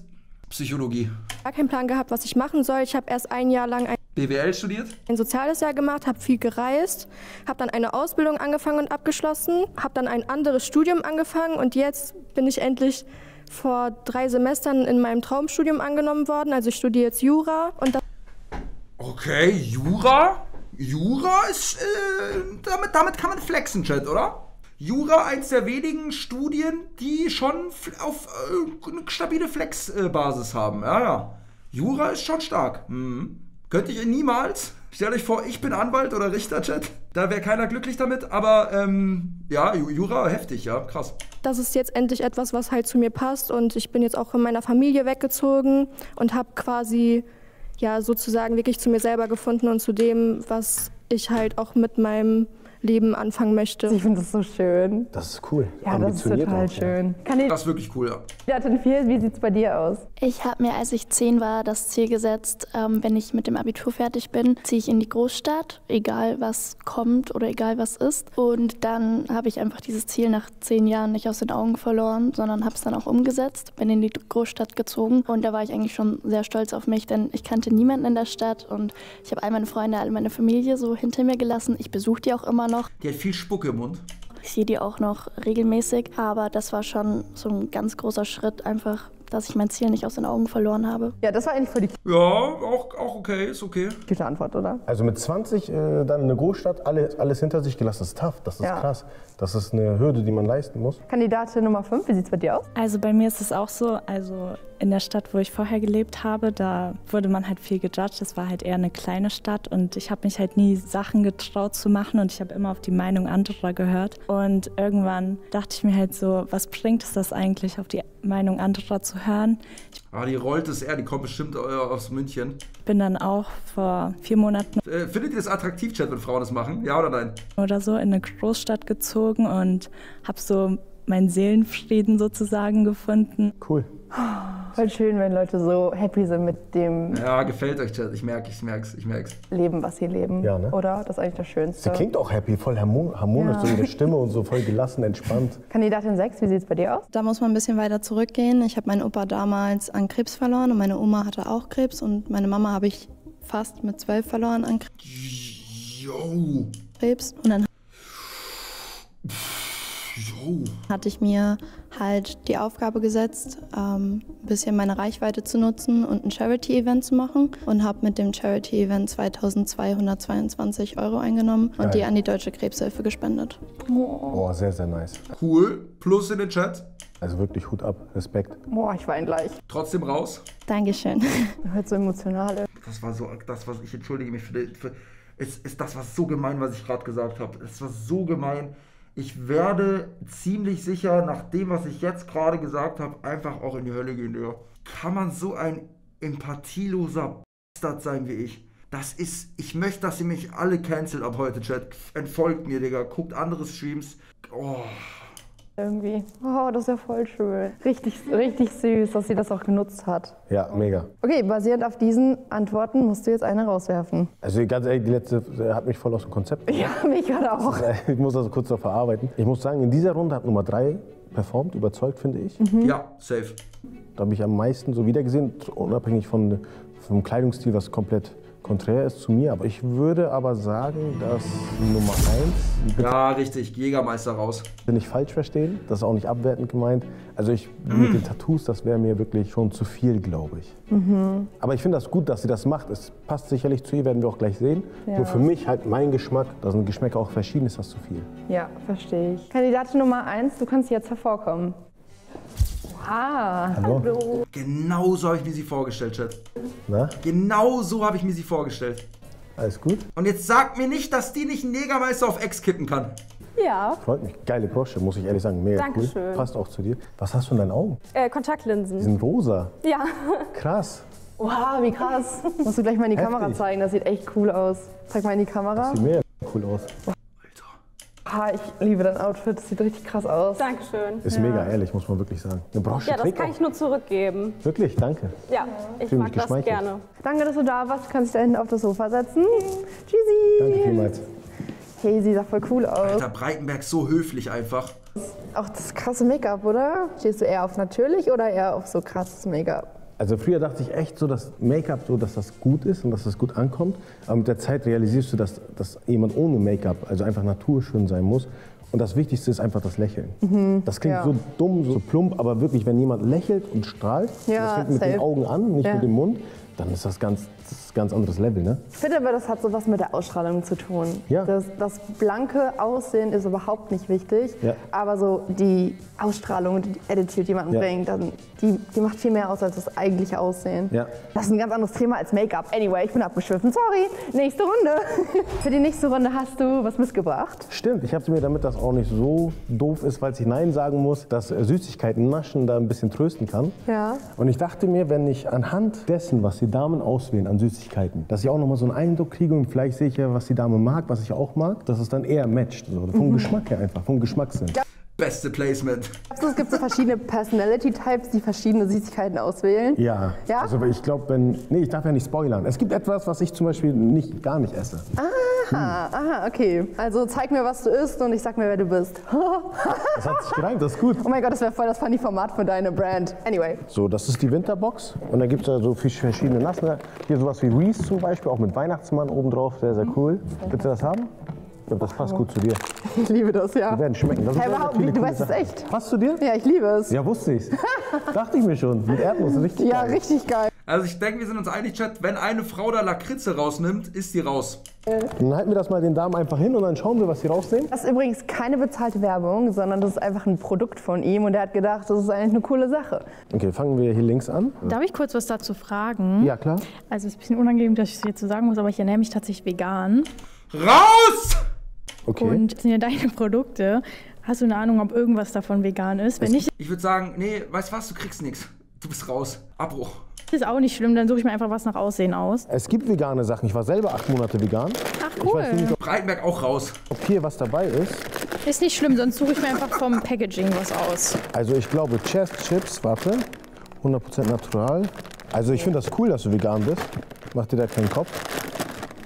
Psychologie. keinen Plan gehabt, was ich machen soll. Ich habe erst ein Jahr lang ein, BWL studiert? ein soziales Jahr gemacht, habe viel gereist, habe dann eine Ausbildung angefangen und abgeschlossen, habe dann ein anderes Studium angefangen und jetzt bin ich endlich vor drei Semestern in meinem Traumstudium angenommen worden. Also ich studiere jetzt Jura und das Okay, Jura? Jura ist, äh, damit, damit kann man flexen, Chat, oder? Jura, eins der wenigen Studien, die schon auf äh, eine stabile Flex-Basis haben. Ja, ja. Jura ist schon stark. Mhm. Könnte ich niemals. Stellt euch vor, ich bin Anwalt oder Richter, Chat. Da wäre keiner glücklich damit, aber ähm, ja, Jura, heftig, ja, krass. Das ist jetzt endlich etwas, was halt zu mir passt und ich bin jetzt auch in meiner Familie weggezogen und habe quasi ja sozusagen wirklich zu mir selber gefunden und zu dem, was ich halt auch mit meinem Leben anfangen möchte. Ich finde das so schön. Das ist cool. Ja, das ist total schön. Das ist wirklich cool, ja. Kandidatin 4, wie sieht es bei dir aus? Ich habe mir, als ich zehn war, das Ziel gesetzt, ähm, wenn ich mit dem Abitur fertig bin, ziehe ich in die Großstadt, egal was kommt oder egal was ist. Und dann habe ich einfach dieses Ziel nach zehn Jahren nicht aus den Augen verloren, sondern habe es dann auch umgesetzt, bin in die Großstadt gezogen. Und da war ich eigentlich schon sehr stolz auf mich, denn ich kannte niemanden in der Stadt und ich habe all meine Freunde, all meine Familie so hinter mir gelassen. Ich besuche die auch immer noch. Die hat viel Spucke im Mund. Ich sehe die auch noch regelmäßig, aber das war schon so ein ganz großer Schritt, einfach, dass ich mein Ziel nicht aus den Augen verloren habe. Ja, das war eigentlich für die Ja, auch, auch okay, ist okay. gute Antwort, oder? Also mit 20 äh, dann in eine Großstadt, alle, alles hinter sich gelassen. Das ist tough, das ist Ja. krass. Das ist eine Hürde, die man leisten muss. Kandidatin Nummer 5, wie sieht es bei dir aus? Also bei mir ist es auch so, also in der Stadt, wo ich vorher gelebt habe, da wurde man halt viel gejudged. Es war halt eher eine kleine Stadt und ich habe mich halt nie Sachen getraut zu machen und ich habe immer auf die Meinung anderer gehört. Und irgendwann dachte ich mir halt so, was bringt es das eigentlich, auf die Meinung anderer zu hören? Ah, die rollt es eher, die kommt bestimmt äh, aus München. Ich bin dann auch vor vier Monaten Äh, findet ihr das attraktiv, Chat, wenn Frauen das machen? Ja oder nein? oder so in eine Großstadt gezogen und habe so meinen Seelenfrieden sozusagen gefunden. Cool. Voll schön, wenn Leute so happy sind mit dem Ja, gefällt euch, Chat. Ich merke, ich merk's, ich merk's. Leben, was sie leben. Ja, ne? Oder? Das ist eigentlich das Sie Schönste. klingt auch happy, voll harmon harmonisch, Ja. so ihre Stimme und so voll gelassen, entspannt. Kandidatin 6, wie sieht es bei dir aus? Da muss man ein bisschen weiter zurückgehen. Ich habe meinen Opa damals an Krebs verloren und meine Oma hatte auch Krebs und meine Mama habe ich fast mit zwölf verloren an Yo, Krebs. Und dann. Hatte ich mir halt die Aufgabe gesetzt, ähm, ein bisschen meine Reichweite zu nutzen und ein Charity-Event zu machen und habe mit dem Charity-Event 2222 Euro eingenommen und Geil. die an die Deutsche Krebshilfe gespendet. Oh, sehr, sehr nice. Cool. Plus in den Chat. Also wirklich Hut ab, Respekt. Boah, ich weine gleich. Trotzdem raus. Dankeschön. Hört so emotional. ist. Das war so, das was ich entschuldige mich für, die- für es ist das war so gemein, was ich gerade gesagt habe. Es war so gemein. Ich werde ziemlich sicher, nach dem, was ich jetzt gerade gesagt habe, einfach auch in die Hölle gehen, Digga. Kann man so ein empathieloser Bastard sein wie ich? Das ist, ich möchte, dass ihr mich alle cancelt ab heute, Chat. Entfolgt mir, Digga. Guckt andere Streams. Oh. Irgendwie. Oh, das ist ja voll schön. Richtig, richtig süß, dass sie das auch genutzt hat. Ja, mega. Okay, basierend auf diesen Antworten musst du jetzt eine rauswerfen. Also ganz ehrlich, die letzte äh, hat mich voll aus dem Konzept gebracht. Ja, mich gerade auch. Ich muss das kurz noch verarbeiten. Ich muss sagen, in dieser Runde hat Nummer drei performt, überzeugt, finde ich. Ja, safe. Da habe ich am meisten so wiedergesehen, unabhängig von, vom Kleidungsstil, was komplett konträr ist zu mir. Aber ich würde aber sagen, dass Nummer eins, Ja, richtig. Jägermeister raus. bitte nicht falsch verstehen, das ist auch nicht abwertend gemeint. Also ich mit den Tattoos, das wäre mir wirklich schon zu viel, glaube ich. Aber ich finde das gut, dass sie das macht. Es passt sicherlich zu ihr, werden wir auch gleich sehen. Nur für mich halt mein Geschmack, da sind Geschmäcker auch verschieden, ist das zu viel. Ja, verstehe ich. Kandidatin Nummer 1, du kannst jetzt hervorkommen. Wow. Hallo? Genau so habe ich mir sie vorgestellt, Chat. Na, Genau so habe ich mir sie vorgestellt. alles gut? Und jetzt sagt mir nicht, dass die nicht einen Jägermeister auf Ex kippen kann. Ja, Freut mich. Geile Brosche, muss ich ehrlich sagen. Mega Dankeschön. cool. Passt auch zu dir. Was hast du in deinen Augen? äh, Die Kontaktlinsen. sind rosa. Ja. Krass. Wow, wie krass. Musst du gleich mal in die Heftig. Kamera zeigen, das sieht echt cool aus. Zeig mal in die Kamera. Sieht mega cool aus. Ah, ich liebe dein Outfit, das sieht richtig krass aus. Dankeschön. Ist mega ehrlich, muss man wirklich sagen. Eine Brosche Ja, das trägt kann auch. ich nur zurückgeben. Wirklich, danke. Ja, ich Fühl mag das gerne. Danke, dass du da warst. Du kannst dich da hinten auf das Sofa setzen. Tschüssi. Danke vielmals. Hey, sie sah voll cool aus. Alter, Breitenberg so höflich einfach. Auch das krasse Make-up, oder? Stehst du eher auf natürlich oder eher auf so krasses Make-up? Also früher dachte ich echt so, dass Make-up so, dass das gut ist und dass das gut ankommt. Aber mit der Zeit realisierst du, dass, dass jemand ohne Make-up, also einfach naturschön sein muss. Und das Wichtigste ist einfach das Lächeln. Das klingt ja. so dumm, so plump, aber wirklich, wenn jemand lächelt und strahlt, Ja, das fängt mit safe. den Augen an, nicht Ja. mit dem Mund, dann ist das ganz, das ganz anderes Level, ne? Ich finde aber, das hat so was mit der Ausstrahlung zu tun. Ja. Das, das blanke Aussehen ist überhaupt nicht wichtig, Ja. aber so die Ausstrahlung die Attitude, die man Ja. bringt, dann, die, die macht viel mehr aus als das eigentliche Aussehen. Ja. Das ist ein ganz anderes Thema als Make-up. Anyway, ich bin abgeschwiffen. Sorry. Nächste Runde. Für die nächste Runde hast du was mitgebracht. Stimmt, ich habe mir, damit das auch nicht so doof ist, weil ich Nein sagen muss, dass äh, Süßigkeiten naschen da ein bisschen trösten kann. Ja. Und ich dachte mir, wenn ich anhand dessen, was die Damen auswählen an Süßigkeiten, dass ich auch nochmal so einen Eindruck kriege und vielleicht sehe ich ja, was die Dame mag, was ich auch mag, dass es dann eher matcht. So. Vom Mhm. Geschmack her einfach, vom Geschmackssinn. Beste Placement. Also es gibt so verschiedene Personality-Types, die verschiedene Süßigkeiten auswählen. Ja. Ja? Also ich glaube, wenn. Nee, ich darf ja nicht spoilern. Es gibt etwas, was ich zum Beispiel nicht, gar nicht esse. Aha, aha, okay. Also zeig mir, was du isst und ich sag mir, wer du bist. Das hat sich gereimt, das ist gut. Oh mein Gott, das wäre voll das funny Format für deine Brand. Anyway. So, das ist die Winterbox. Und da gibt es ja so verschiedene Nassen. Hier sowas wie Reese zum Beispiel, auch mit Weihnachtsmann obendrauf. Sehr, sehr cool. Willst du das haben? Ich glaube, das passt gut zu dir. Ich liebe das, ja. Die werden schmecken. Das Hey, überhaupt du weißt es echt. Passt zu dir? Ja, ich liebe es. Ja, wusste ich's. Dachte ich mir schon. Mit Erdnuss, richtig Ja, geil. richtig geil. Also ich denke, wir sind uns einig, Chat, wenn eine Frau da Lakritze rausnimmt, ist die raus. Dann halten wir das mal den Damen einfach hin und dann schauen wir, was sie rausnehmen. Das ist übrigens keine bezahlte Werbung, sondern das ist einfach ein Produkt von ihm und er hat gedacht, das ist eigentlich eine coole Sache. Okay, fangen wir hier links an. Darf ich kurz was dazu fragen? Ja, klar. Also es ist ein bisschen unangenehm, dass ich es jetzt so sagen muss, aber ich ernähre mich tatsächlich vegan. Raus! Okay. Und das sind ja deine Produkte. Hast du eine Ahnung, ob irgendwas davon vegan ist? Wenn nicht, Ich würde sagen, nee, weißt was, du kriegst nichts. Du bist raus. Abbruch. ist es auch nicht schlimm, dann suche ich mir einfach was nach Aussehen aus. Es gibt vegane Sachen. Ich war selber acht Monate vegan. Ach Ich weiß cool. nicht, ob, Breitenberg auch raus. ob hier was dabei ist. Ist nicht schlimm, sonst suche ich mir einfach vom Packaging was aus. Also ich glaube Chest Chips, warte, 100% natural. Also ich finde das cool, dass du vegan bist. Mach dir da keinen Kopf.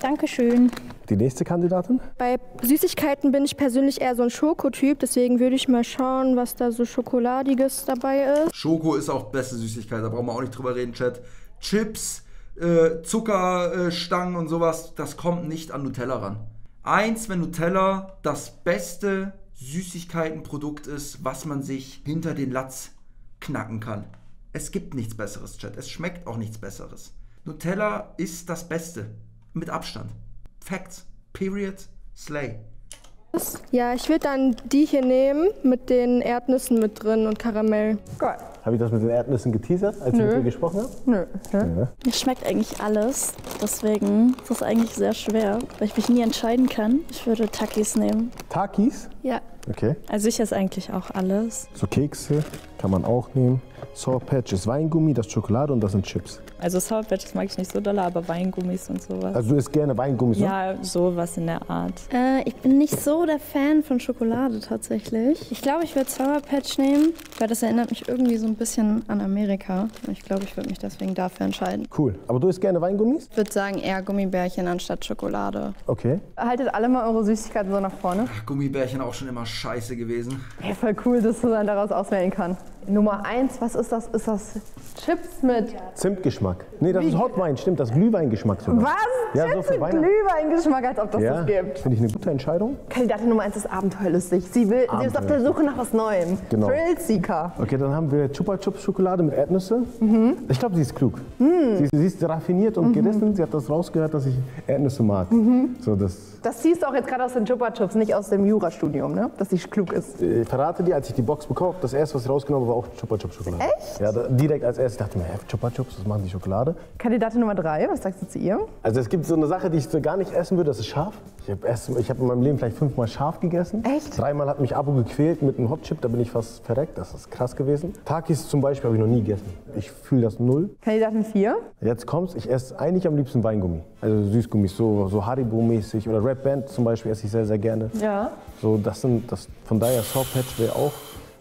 Dankeschön. Die nächste Kandidatin? Bei Süßigkeiten bin ich persönlich eher so ein Schokotyp, deswegen würde ich mal schauen, was da so Schokoladiges dabei ist. Schoko ist auch beste Süßigkeit, da brauchen wir auch nicht drüber reden, Chat. Chips, äh, Zuckerstangen und sowas, das kommt nicht an Nutella ran. Eins, wenn Nutella das beste Süßigkeitenprodukt ist, was man sich hinter den Latz knacken kann. Es gibt nichts Besseres, Chat. Es schmeckt auch nichts Besseres. Nutella ist das Beste. Mit Abstand. Facts. Period. Slay. Ja, ich würde dann die hier nehmen mit den Erdnüssen mit drin und Karamell. Geil. Habe ich das mit den Erdnüssen geteasert, als ich Nö. mit dir gesprochen habe? Nö. Ja. Mir schmeckt eigentlich alles. Deswegen ist es eigentlich sehr schwer, weil ich mich nie entscheiden kann. Ich würde Takis nehmen. Takis? Ja. Okay. Also ich esse eigentlich auch alles. So Kekse kann man auch nehmen. Sour Patch ist Weingummi, das ist Schokolade und das sind Chips. Also Sour Patch das mag ich nicht so doll, aber Weingummis und sowas. Also du isst gerne Weingummis, ne? ja, sowas in der Art. Äh, ich bin nicht so der Fan von Schokolade tatsächlich. Ich glaube, ich würde Sour Patch nehmen, weil das erinnert mich irgendwie so ein bisschen an Amerika. Und ich glaube, ich würde mich deswegen dafür entscheiden. Cool. Aber du isst gerne Weingummis? Ich würde sagen, eher Gummibärchen anstatt Schokolade. Okay. Haltet alle mal eure Süßigkeiten so nach vorne. Gummibärchen auch schon immer scheiße gewesen. Ey, voll cool, dass du dann daraus auswählen kann. Nummer eins, was ist das? Ist das Chips mit Zimtgeschmack. Nee, das ist Hotwein, stimmt, das ist Glühweingeschmack sogar. was? Ja, so Chips für mit. Glühweingeschmack, als ob das Ja, das gibt. finde ich eine gute Entscheidung. Kandidatin Nummer eins ist abenteuerlustig. Sie, will, sie ist auf der Suche nach was Neuem. Genau. Thrill-Seeker. Okay, dann haben wir Chupa Chups Schokolade mit Erdnüsse. Mhm. Ich glaube, sie ist klug. Sie, sie ist raffiniert und gerissen. Sie hat das rausgehört, dass ich Erdnüsse mag. Mhm. So, das, Das ziehst du auch jetzt gerade aus den Chupa Chups, nicht aus dem Jurastudium, ne? Dass sie klug ist. ich verrate dir, als ich die Box habe, das erste, was ich rausgenommen habe, war auch Chupa Chups Schokolade. Echt? Ja, da, direkt als erstes dachte ich mir, Chupa Chups, was machen die Schokolade? Kandidatin Nummer drei, was sagst du zu ihr? Also es gibt so eine Sache, die ich so gar nicht essen würde, das ist scharf. Ich habe hab in meinem Leben vielleicht fünfmal scharf gegessen. Echt? Dreimal hat mich Abo gequält mit einem Hotchip, da bin ich fast verreckt. Das ist krass gewesen. Takis zum Beispiel habe ich noch nie gegessen. Ich fühle das null. Kandidatin vier. Jetzt kommt's, ich esse eigentlich am liebsten Weingummi. Also Süßgummis, so, so Haribo-mäßig. Oder Red Band zum Beispiel esse ich sehr, sehr gerne. Ja. So, das sind, das, von daher Sour Patch wäre auch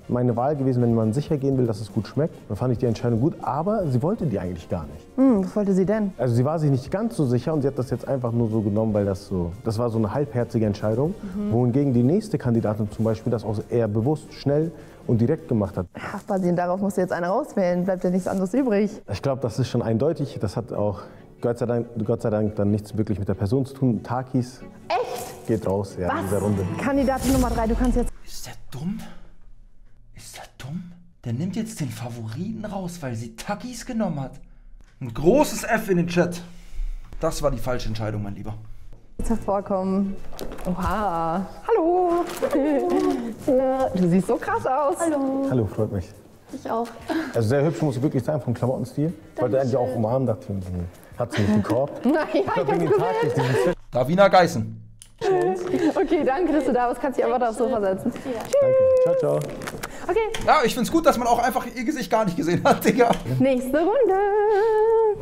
meine Wahl gewesen, wenn man sicher gehen will, dass es gut schmeckt. Dann fand ich die Entscheidung gut, aber sie wollte die eigentlich gar nicht. Hm, was wollte sie denn? Also sie war sich nicht ganz so sicher und sie hat das jetzt einfach nur so genommen, weil das so, das war so eine halbherzige Entscheidung. Mhm. Wohingegen die nächste Kandidatin zum Beispiel das auch eher bewusst, schnell und direkt gemacht hat. Ach, basierend darauf musst du jetzt eine rauswählen. Bleibt ja nichts anderes übrig. Ich glaube, das ist schon eindeutig. Das hat auch Gott sei, Dank, Gott sei Dank dann nichts wirklich mit der Person zu tun. Takis Echt? geht raus ja, in dieser Runde. Kandidatin Nummer drei, du kannst jetzt. Ist der dumm? Ist der dumm? Der nimmt jetzt den Favoriten raus, weil sie Takis genommen hat. Ein großes F in den Chat. Das war die falsche Entscheidung, mein Lieber. Jetzt hat vorkommen. Oha. Hallo. Du siehst so krass aus. Hallo. Hallo, freut mich. Ich auch. Also sehr hübsch muss ich wirklich sein vom Klamottenstil. Ich wollte eigentlich auch umarmen, dachte ich, hat sie nicht gekorbt. Nein, ja, Ich hab Tag gesehen. Davina Geißen. Okay, danke, dass du da bist. Kannst dich einfach aufs Sofa setzen. Ciao, ciao. Okay. Ja, ich find's gut, dass man auch einfach ihr Gesicht gar nicht gesehen hat, Digga. Nächste Runde.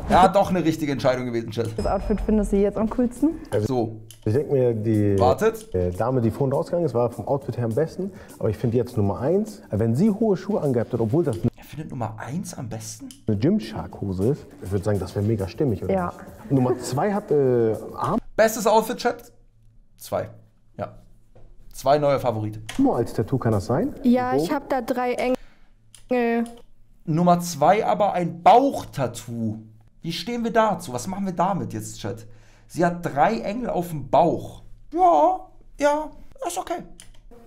Ja, doch eine richtige Entscheidung gewesen, Chat. Das Outfit findest du jetzt am coolsten? Also, so. Ich denke mir, die Wartet. Äh, Dame, die vorhin rausgegangen ist, war vom Outfit her am besten. Aber ich finde jetzt Nummer eins, wenn sie hohe Schuhe angehabt hat, obwohl das findet Nummer 1 am besten? Eine Gymshark-Hose ist. Ich würde sagen, das wäre mega stimmig, oder? Ja. Nummer 2 hat äh, Arm. Bestes Outfit, Chat? 2. Zwei neue Favorite. als Tattoo, kann das sein? Ja, ich habe da drei Engel. Nummer zwei aber ein Bauchtattoo. Wie stehen wir dazu? Was machen wir damit jetzt, Chat? Sie hat drei Engel auf dem Bauch. Ja, ja, ist okay.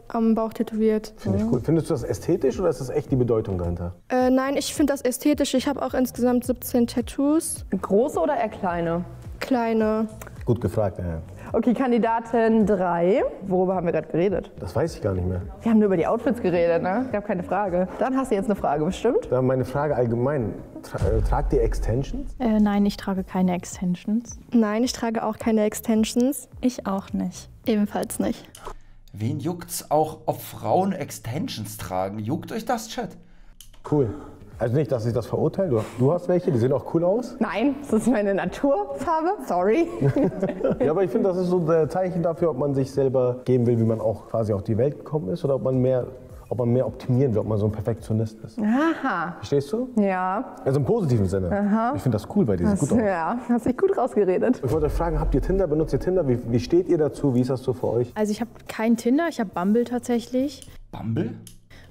am Bauch tätowiert. Finde ich cool. Findest du das ästhetisch oder ist das echt die Bedeutung dahinter? Äh, nein, ich finde das ästhetisch. Ich habe auch insgesamt 17 Tattoos. Große oder eher kleine? Kleine. Gut gefragt, ja. Okay, Kandidatin 3. Worüber haben wir gerade geredet? Das weiß ich gar nicht mehr. Wir haben nur über die Outfits geredet, ne? Gab keine Frage. Dann hast du jetzt eine Frage bestimmt. Dann meine Frage allgemein. Tra äh, tragt ihr Extensions? Äh, nein, ich trage keine Extensions. Nein, ich trage auch keine Extensions. Ich auch nicht. Ebenfalls nicht. Wen juckt's auch, ob Frauen Extensions tragen? Juckt euch das, Chat? Cool. Also nicht, dass ich das verurteile. Du, du hast welche, die sehen auch cool aus. Nein, das ist meine Naturfarbe. Sorry. Ja, aber ich finde, das ist so ein Zeichen dafür, ob man sich selber geben will, wie man auch quasi auf die Welt gekommen ist oder ob man mehr, ob man mehr optimieren will, ob man so ein Perfektionist ist. Aha. Verstehst du? Ja. Also im positiven Sinne. Ich finde das cool, weil die sieht Das, gut aus. ja, hast dich gut rausgeredet. Ich wollte euch fragen, habt ihr Tinder? Benutzt ihr Tinder? Wie, wie steht ihr dazu? Wie ist das so für euch? Also ich habe kein Tinder, ich habe Bumble tatsächlich, Bumble?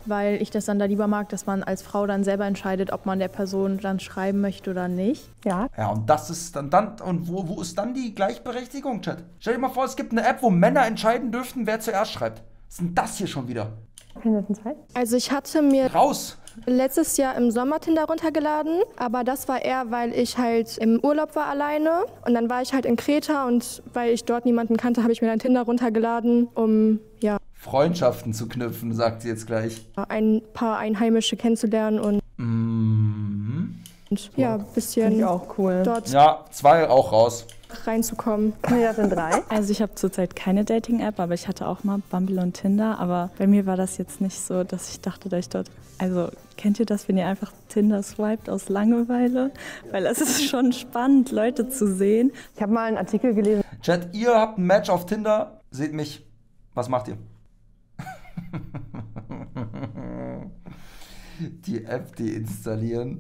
Weil ich das dann da lieber mag, dass man als Frau dann selber entscheidet, ob man der Person dann schreiben möchte oder nicht. Ja. Ja, und das ist dann, dann und wo, wo ist dann die Gleichberechtigung, Chat? Stell dir mal vor, es gibt eine App, wo Männer entscheiden dürften, wer zuerst schreibt. Was ist denn das hier schon wieder? Kandidatin 2. Also ich hatte mir Raus! letztes Jahr im Sommer Tinder runtergeladen, aber das war eher, weil ich halt im Urlaub war alleine und dann war ich halt in Kreta und weil ich dort niemanden kannte, habe ich mir dann Tinder runtergeladen, um ja Freundschaften zu knüpfen, sagt sie jetzt gleich. ein paar Einheimische kennenzulernen und, Mhm. und ja, ein bisschen auch cool. dort Ja, zwei auch raus. reinzukommen. Kandidatin 3. Also ich habe zurzeit keine Dating-App, aber ich hatte auch mal Bumble und Tinder. Aber bei mir war das jetzt nicht so, dass ich dachte, dass ich dort... Also kennt ihr das, wenn ihr einfach Tinder swiped aus Langeweile? Weil es ist schon spannend, Leute zu sehen. Ich habe mal einen Artikel gelesen. Chat, ihr habt ein Match auf Tinder, seht mich. Was macht ihr? die App deinstallieren.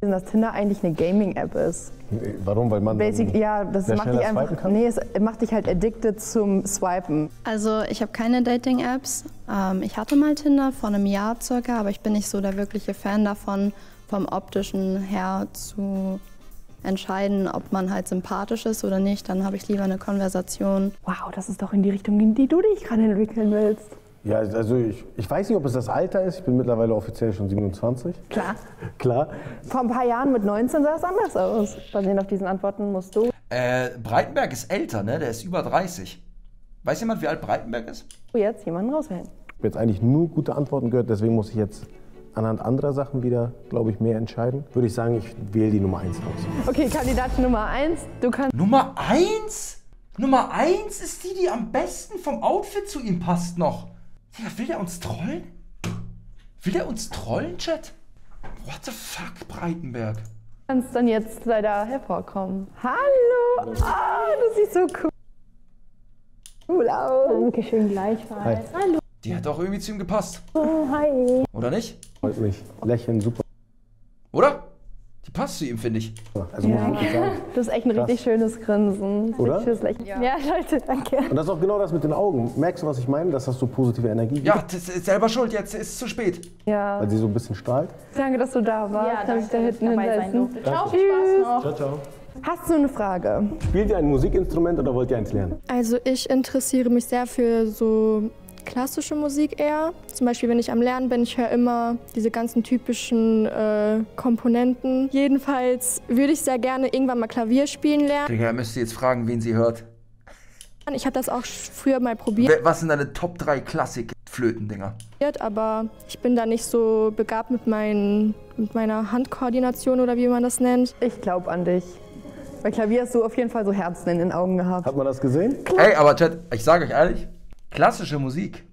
dass Tinder eigentlich eine Gaming-App ist. Warum? Weil man Basic, ja, das macht dich einfach. Nee, es macht dich halt addicted zum Swipen. Also ich habe keine Dating-Apps. Ähm, ich hatte mal Tinder vor einem Jahr circa, aber ich bin nicht so der wirkliche Fan davon, vom optischen her zu entscheiden, ob man halt sympathisch ist oder nicht. Dann habe ich lieber eine Konversation. Wow, das ist doch in die Richtung, in die du dich gerade entwickeln willst. Ja, also ich, ich weiß nicht, ob es das Alter ist. Ich bin mittlerweile offiziell schon 27. Klar. Klar. Vor ein paar Jahren mit 19 sah es anders aus. Basierend auf diesen Antworten musst du Äh, Breitenberg ist älter, ne? Der ist über 30. Weiß jemand, wie alt Breitenberg ist? jetzt jemanden rauswählen. Ich habe jetzt eigentlich nur gute Antworten gehört, deswegen muss ich jetzt anhand anderer Sachen wieder, glaube ich, mehr entscheiden. Würde ich sagen, ich wähle die Nummer 1 raus. Okay, Kandidat Nummer 1. Du kannst. Nummer 1? Nummer 1 ist die, die am besten vom Outfit zu ihm passt noch. Digga, will der uns trollen? Will der uns trollen, Chat? What the fuck, Breitenberg? kannst dann jetzt leider hervorkommen. Hallo! Ah, du siehst so cool, cool aus. Dankeschön, gleichfalls. Hi. Die hat doch irgendwie zu ihm gepasst. Oh, hi. Oder nicht? Freut mich. Lächeln, super. Oder? Die passt zu ihm, finde ich. Also muss ich wirklich sagen. Du hast echt ein Krass. richtig schönes Grinsen. Oder? Schönes Lächeln. Ja, Leute, danke. Und das ist auch genau das mit den Augen. Merkst du, was ich meine? Dass das so positive Energie gibt? Ja, das ist selber schuld, jetzt ist es zu spät. Ja. Weil sie so ein bisschen strahlt. Danke, dass du da warst. Ja, Kann ich da danke, hinten dabei sein durfte. Ciao, viel Spaß noch. Ciao, ciao. Hast du eine Frage? Spielt ihr ein Musikinstrument oder wollt ihr eins lernen? Also ich interessiere mich sehr für so klassische Musik eher. Zum Beispiel, wenn ich am Lernen bin, ich höre immer diese ganzen typischen äh, Komponenten. Jedenfalls würde ich sehr gerne irgendwann mal Klavier spielen lernen. Digga, müsst ihr jetzt fragen, wen sie hört. Ich habe das auch früher mal probiert. Was sind deine Top 3 Klassik-Flöten-Dinger? Aber ich bin da nicht so begabt mit, mein, mit meiner Handkoordination oder wie man das nennt. Ich glaube an dich. Bei Klavier hast du auf jeden Fall so Herzen in den Augen gehabt. Hat man das gesehen? Ey, aber Chat, ich sage euch ehrlich, klassische Musik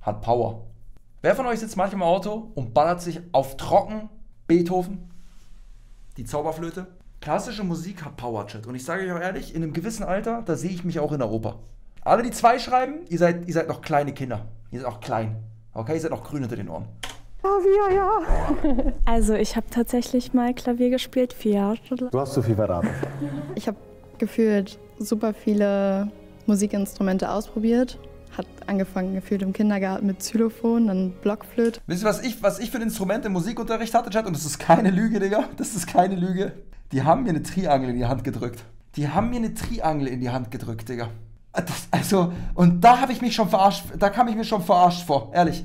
hat Power. Wer von euch sitzt manchmal im Auto und ballert sich auf trocken Beethoven, die Zauberflöte? Klassische Musik hat Power, Chat. Und ich sage euch auch ehrlich, in einem gewissen Alter, da sehe ich mich auch in der Oper. Alle, die zwei schreiben, ihr seid, ihr seid noch kleine Kinder. Ihr seid auch klein. Okay, ihr seid noch grün hinter den Ohren. Klavier, ja. Also ich habe tatsächlich mal Klavier gespielt, vier Jahre. Du hast zu viel verraten. Ich habe gefühlt super viele Musikinstrumente ausprobiert. Hat angefangen gefühlt im Kindergarten mit Xylophon, dann Blockflöte. Wisst ihr, was ich, was ich für ein Instrument im Musikunterricht hatte, Chat? Und das ist keine Lüge, Digga. Das ist keine Lüge. Die haben mir eine Triangel in die Hand gedrückt. Die haben mir eine Triangel in die Hand gedrückt, Digga. Das, also, und da habe ich mich schon verarscht, da kam ich mir schon verarscht vor, ehrlich.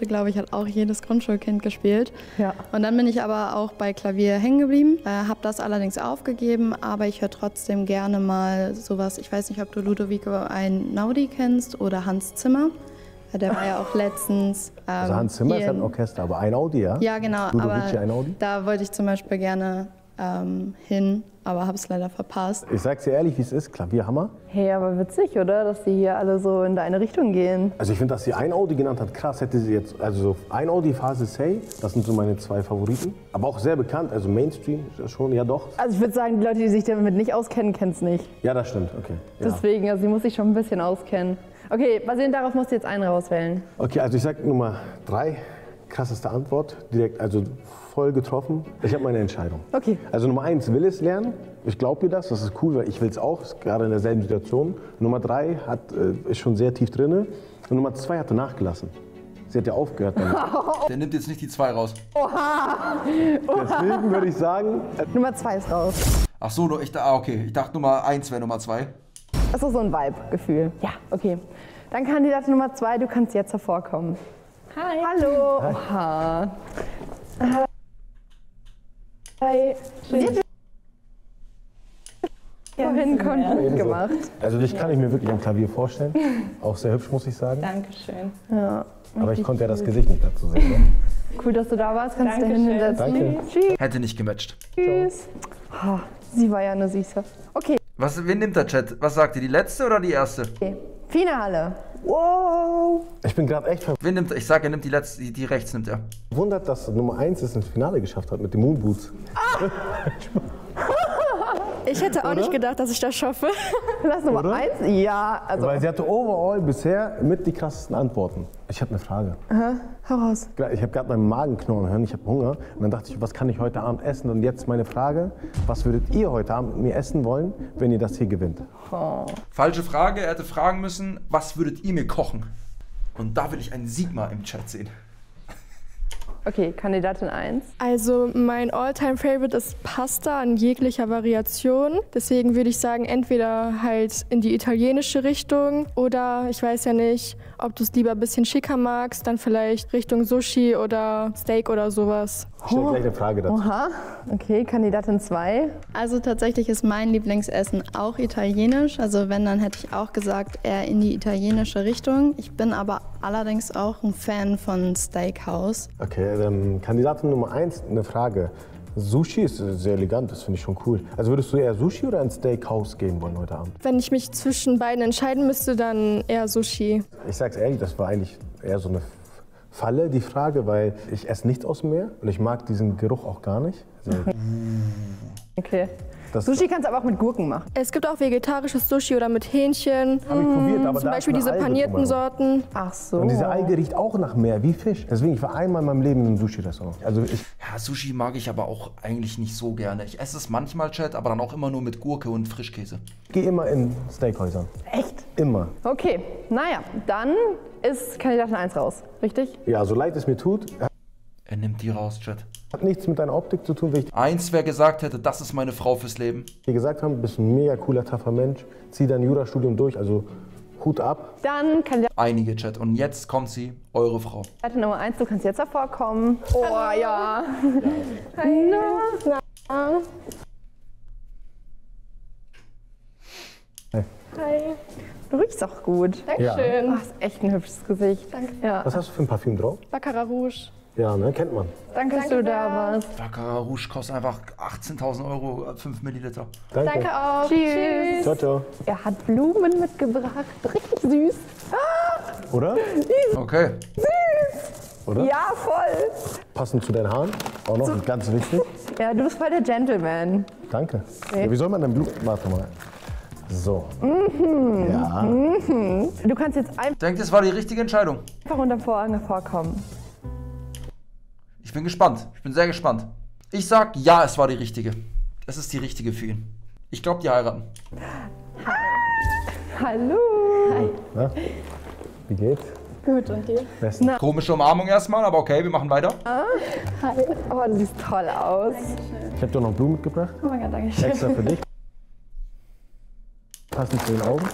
Glaube ich, hat auch jedes Grundschulkind gespielt. Ja. Und dann bin ich aber auch bei Klavier hängen geblieben, äh, habe das allerdings aufgegeben, aber ich höre trotzdem gerne mal sowas. Ich weiß nicht, ob du Ludovico Einaudi kennst oder Hans Zimmer. Ja, Der war ja auch letztens. Ähm, Also Hans Zimmer ist ja ein in- Orchester, aber ein Audi, ja? Ja, genau. Ludovici aber Einaudi? da wollte ich zum Beispiel gerne ähm, hin, aber habe es leider verpasst. Ich sag's dir ehrlich, wie es ist, Klavierhammer. Hey, aber witzig, oder? Dass die hier alle so in deine Richtung gehen. Also ich finde, dass sie ein Audi genannt hat, krass. Hätte sie jetzt, also so ein Audi Phase Say, das sind so meine zwei Favoriten. Aber auch sehr bekannt, also Mainstream schon, ja doch. Also ich würde sagen, die Leute, die sich damit nicht auskennen, kennen es nicht. Ja, das stimmt, okay. Ja. Deswegen, also sie muss sich schon ein bisschen auskennen. Okay, basierend darauf musst du jetzt einen rauswählen. Okay, also ich sag Nummer drei, krasseste Antwort, direkt, also voll getroffen. Ich habe meine Entscheidung. Okay. Also Nummer eins, will es lernen. Ich glaube dir das, das ist cool, weil ich will es auch, ist gerade in derselben Situation. Nummer drei hat, äh, ist schon sehr tief drinne. Und Nummer zwei hatte nachgelassen. Sie hat ja aufgehört damit. Der nimmt jetzt nicht die zwei raus. Oha! Deswegen würde ich sagen, äh, Nummer zwei ist raus. Ach so, nur ich, da- ah, okay. Ich dachte Nummer eins wäre Nummer zwei. Das ist so ein Vibe-Gefühl. Ja, okay. Dann Kandidat Nummer zwei, du kannst jetzt hervorkommen. Hi. Hallo. Oha. Hi. Vorhin gut gemacht. also dich kann ich mir wirklich am Klavier vorstellen. Auch sehr hübsch, muss ich sagen. Dankeschön. Ja. Aber ich konnte ja das Gesicht nicht dazu sehen. Ne? Cool, dass du da warst. Kannst du da hinten setzen. Danke. Tschüss. Hätte nicht gematcht. Tschüss. Ah, sie war ja eine Süße. Okay, Was, wen nimmt der Chat? Was sagt ihr, die letzte oder die erste? Finale. Wow. Ich bin gerade echt Wen nimmt er? Ich sage, er nimmt die letzte, die, die rechts nimmt er. verwundert, dass Nummer eins es ins Finale geschafft hat mit den Moonboots. Ich hätte auch nicht gedacht, dass ich das schaffe. Das Nummer Oder? eins? Ja, also. Weil sie hatte overall bisher mit die krassesten Antworten. Ich habe eine Frage. Aha, hau raus. Ich habe gerade meinen Magen knurren hören, ich habe Hunger. Und dann dachte ich, was kann ich heute Abend essen? Und jetzt meine Frage, was würdet ihr heute Abend mit mir essen wollen, wenn ihr das hier gewinnt? Falsche Frage, er hätte fragen müssen, was würdet ihr mir kochen? Und da will ich einen Sigma im Chat sehen. Okay, Kandidatin 1. Also mein All-Time-Favorite ist Pasta in jeglicher Variation. Deswegen würde ich sagen, entweder halt in die italienische Richtung oder ich weiß ja nicht, ob du es lieber ein bisschen schicker magst, dann vielleicht Richtung Sushi oder Steak oder sowas. Ich stelle gleich eine Frage dazu. Oha, okay, Kandidatin 2. Also tatsächlich ist mein Lieblingsessen auch italienisch. Also wenn, dann hätte ich auch gesagt, eher in die italienische Richtung. Ich bin aber allerdings auch ein Fan von Steakhouse. Okay, ähm, Kandidatin Nummer eins, eine Frage. Sushi ist sehr elegant, das finde ich schon cool. Also würdest du eher Sushi oder ein Steakhouse gehen wollen heute Abend? Wenn ich mich zwischen beiden entscheiden müsste, dann eher Sushi. Ich sag's ehrlich, das war eigentlich eher so eine Falle, die Frage, weil ich esse nichts aus dem Meer und ich mag diesen Geruch auch gar nicht. Also, Okay. Das Sushi kannst du aber auch mit Gurken machen. Es gibt auch vegetarisches Sushi oder mit Hähnchen. Habe ich probiert, aber Zum Beispiel diese Alge panierten. Sorten. Ach so. Und diese Alge riecht auch nach Meer, wie Fisch. Deswegen, ich war einmal in meinem Leben in einem Sushi-Restaurant. Also ich, Ja, Sushi mag ich aber auch eigentlich nicht so gerne. Ich esse es manchmal, Chat, aber dann auch immer nur mit Gurke und Frischkäse. gehe immer in Steakhäusern. Echt? Immer. Okay, naja, dann ist Kandidatin 1 raus, richtig? Ja, so leid es mir tut, Er nimmt die raus, Chat. Hat nichts mit deiner Optik zu tun, wie ich Eins, wer gesagt hätte, das ist meine Frau fürs Leben. dir gesagt habe, bist ein mega cooler, taffer Mensch, zieh dein Jurastudium durch, also Hut ab. Dann Kandidat Einige, Chat. Und jetzt kommt sie, eure Frau. Nummer 1, du kannst jetzt hervorkommen. Oh ja. Hi. Na, na. Hey. Hi. Du riechst auch gut. Dankeschön. Du hast echt ein hübsches Gesicht. Danke. Ja. Was hast du für ein Parfüm drauf? Baccarat Rouge. Ja, ne? Kennt man. Danke, dass du da warst. Baccarat Rouge kostet einfach 18.000 Euro, 5 Milliliter. Danke. Danke auch. Tschüss. Ciao, ciao. Er hat Blumen mitgebracht. Richtig süß. Ah, Oder? Okay. Oder? ja, voll. Passend zu deinen Haaren. Auch noch ganz wichtig. Ja, du bist voll der Gentleman. Danke. Ja, wie soll man denn Blut. Warte mal. So. Ja. Du kannst jetzt einfach Denkt, es war die richtige Entscheidung. unter Vorhang hervorkommen. Ich bin gespannt. Ich bin sehr gespannt. Ich sag, ja, es war die richtige. Es ist die richtige für ihn. Ich glaube, die heiraten. Hallo. Na? Wie geht's? Gut, und dir? Besten. Komische Umarmung erstmal, aber okay, wir machen weiter. Hi. Oh, du siehst toll aus. Ich habe dir noch Blumen mitgebracht. Oh mein Gott, danke schön. Extra für dich. Passend zu den Augen.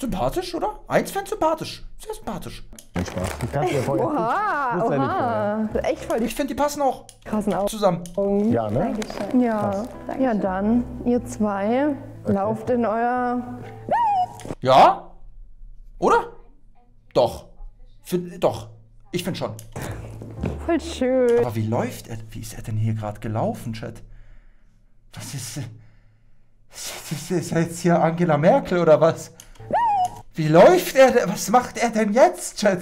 Sympathisch, oder? Eins fand sympathisch. Sehr sympathisch. Spaß. Oha, oha. Echt voll Ich finde, die passen auch krassen Augen. zusammen. Ja, ne? Ja. Ja, dann, ihr zwei, lauft in euer. Ja? Oder? Doch. Find, doch. Ich finde schon. Voll schön. Aber wie läuft er? Wie ist er denn hier gerade gelaufen, Chat? Was ist. Ist, ist er jetzt hier Angela Merkel oder was? Wie läuft er denn? Was macht er denn jetzt, Chat?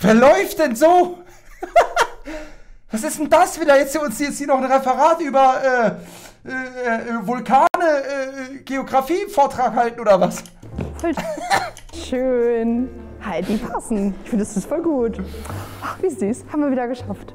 Wer läuft denn so? Was ist denn das? Will er jetzt hier uns jetzt hier noch ein Referat über äh, äh, äh, Vulkane, äh, Geografie-Vortrag halten oder was? Schön. Halt, die passen. Ich finde, das ist voll gut. Ach, wie süß. Haben wir wieder geschafft.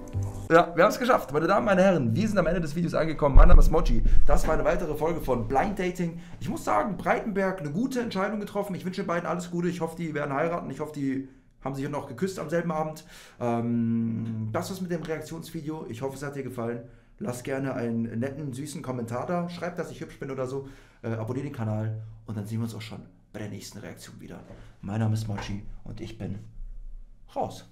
Ja, wir haben es geschafft. Meine Damen, meine Herren, wir sind am Ende des Videos angekommen. Mein Name ist Mochi. Das war eine weitere Folge von Blind Dating. Ich muss sagen, Breitenberg eine gute Entscheidung getroffen. Ich wünsche den beiden alles Gute. Ich hoffe, die werden heiraten. Ich hoffe, die haben sich noch geküsst am selben Abend. Ähm, das war's mit dem Reaktionsvideo. Ich hoffe, es hat dir gefallen. Lass gerne einen netten, süßen Kommentar da. Schreib, dass ich hübsch bin oder so. Äh, abonniere den Kanal und dann sehen wir uns auch schon bei der nächsten Reaktion wieder. Mein Name ist Mochi und ich bin raus.